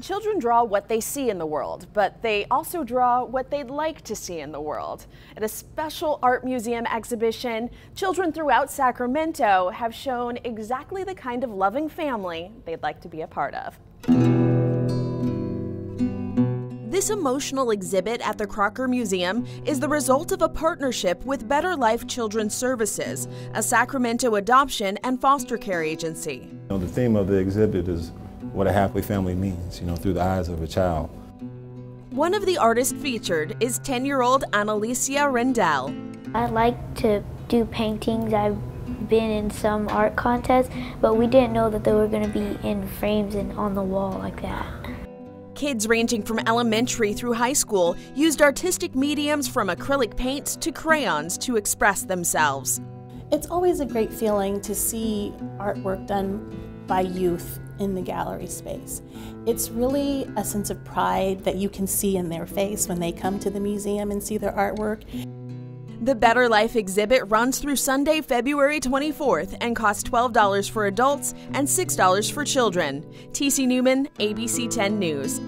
Children draw what they see in the world, but they also draw what they'd like to see in the world. At a special art museum exhibition, children throughout Sacramento have shown exactly the kind of loving family they'd like to be a part of. This emotional exhibit at the Crocker Museum is the result of a partnership with Better Life Children's Services, a Sacramento adoption and foster care agency. You know, the theme of the exhibit is what a happy family means, you know, through the eyes of a child. One of the artists featured is 10-year-old Annalicia Rendell. I like to do paintings. I've been in some art contests, but we didn't know that they were going to be in frames and on the wall like that. Kids ranging from elementary through high school used artistic mediums from acrylic paints to crayons to express themselves. It's always a great feeling to see artwork done by youth in the gallery space. It's really a sense of pride that you can see in their face when they come to the museum and see their artwork. The Better Life exhibit runs through Sunday, February 24th and costs $12 for adults and $6 for children. TC Newman, ABC 10 News.